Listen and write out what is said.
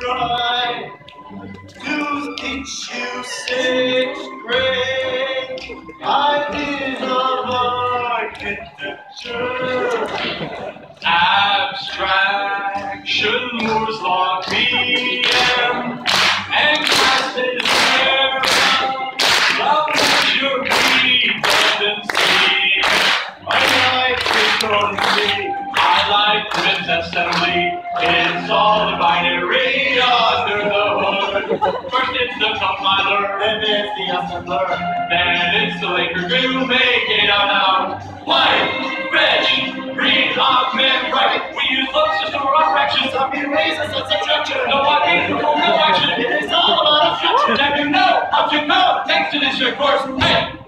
Try to teach you architecture. Abstraction log PM and love your redundancy. I like redundancy. I like Princess Assembly. It's all the binary under the hood. First it's the compiler, then it's the assembler, then it's the linker to make it out now. Why? Fetch, read, augment, write. We use looks to store our fractions. Some erasers and subtraction. No one idea for no action. It is all about abstraction. And you know how to code thanks to this short course. Hey!